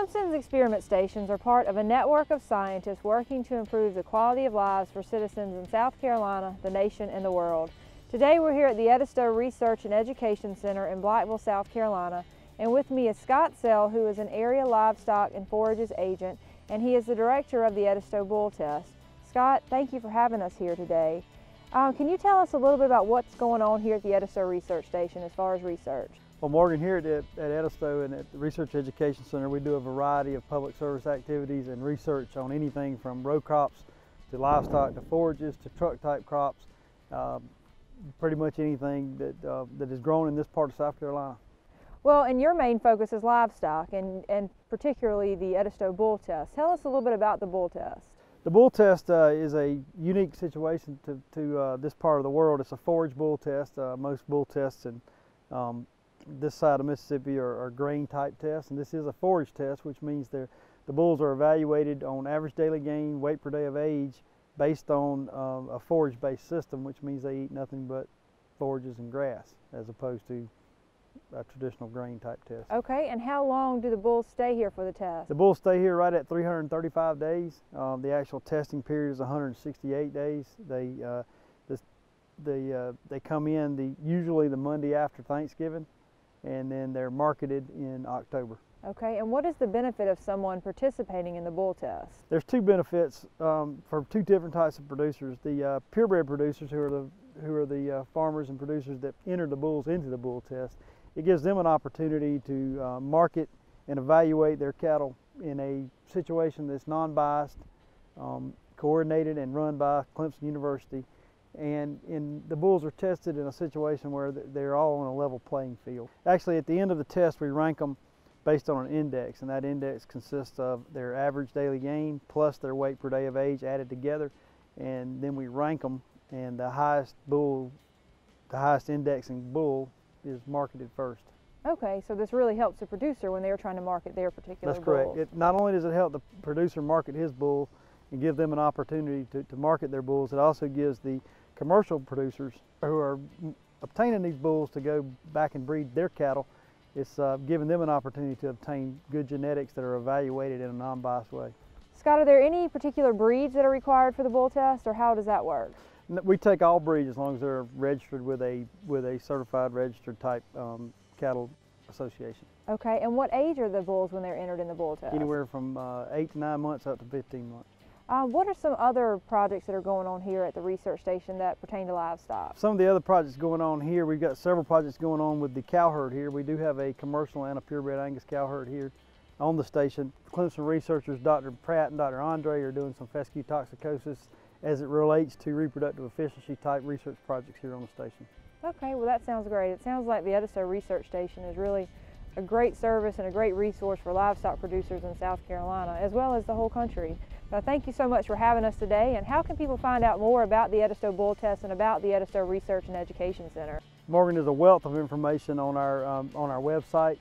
Clemson's experiment stations are part of a network of scientists working to improve the quality of lives for citizens in South Carolina, the nation, and the world. Today we're here at the Edisto Research and Education Center in Blackville, South Carolina, and with me is Scott Sell, who is an area livestock and forages agent, and he is the director of the Edisto Bull Test. Scott, thank you for having us here today. Um, can you tell us a little bit about what's going on here at the Edisto Research Station as far as research? Well, Morgan, here at, at Edisto and at the Research Education Center, we do a variety of public service activities and research on anything from row crops to livestock to forages to truck type crops, uh, pretty much anything that, uh, that is grown in this part of South Carolina. Well, and your main focus is livestock and, and particularly the Edisto bull test. Tell us a little bit about the bull test. The bull test uh, is a unique situation to, to uh, this part of the world. It's a forage bull test. Uh, most bull tests and um, this side of Mississippi are, are, grain type tests, and this is a forage test, which means the bulls are evaluated on average daily gain, weight per day of age, based on um, a forage based system, which means they eat nothing but forages and grass, as opposed to a traditional grain type test. Okay, and how long do the bulls stay here for the test? The bulls stay here right at 335 days. Um, the actual testing period is 168 days. They uh, this, they uh, they come in the usually the Monday after Thanksgiving and then they're marketed in October. Okay, and what is the benefit of someone participating in the bull test? There's two benefits um, for two different types of producers. The uh, purebred producers, who are the who are the uh, farmers and producers that enter the bulls into the bull test, it gives them an opportunity to uh, market and evaluate their cattle in a situation that's non-biased, um, coordinated and run by Clemson University and in, the bulls are tested in a situation where they're all on a level playing field. Actually, at the end of the test, we rank them based on an index, and that index consists of their average daily gain plus their weight per day of age added together, and then we rank them, and the highest bull, the highest indexing bull is marketed first. Okay, so this really helps the producer when they're trying to market their particular That's correct. It, not only does it help the producer market his bull and give them an opportunity to, to market their bulls, it also gives the commercial producers who are obtaining these bulls to go back and breed their cattle, it's uh, giving them an opportunity to obtain good genetics that are evaluated in a non-biased way. Scott, are there any particular breeds that are required for the bull test, or how does that work? We take all breeds as long as they're registered with a with a certified registered type um, cattle association. Okay, and what age are the bulls when they're entered in the bull test? Anywhere from uh, eight to nine months up to 15 months. Uh, what are some other projects that are going on here at the research station that pertain to livestock? Some of the other projects going on here, we've got several projects going on with the cow herd here. We do have a commercial and a purebred Angus cow herd here on the station. Clemson researchers, Dr. Pratt and Dr. Andrae, are doing some fescue toxicosis as it relates to reproductive efficiency type research projects here on the station. Okay, well that sounds great. It sounds like the Edisto Research Station is really a great service and a great resource for livestock producers in South Carolina, as well as the whole country. So thank you so much for having us today, and how can people find out more about the Edisto Bull Test and about the Edisto Research and Education Center? Morgan is a wealth of information on our, um, on our website,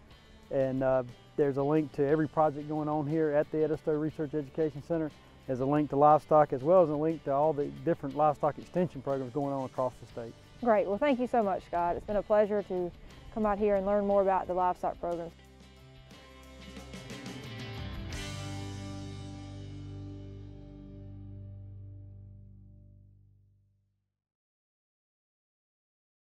and uh, there's a link to every project going on here at the Edisto Research Education Center. There's a link to livestock as well as a link to all the different livestock extension programs going on across the state. Great. Well, thank you so much, Scott. It's been a pleasure to come out here and learn more about the livestock programs.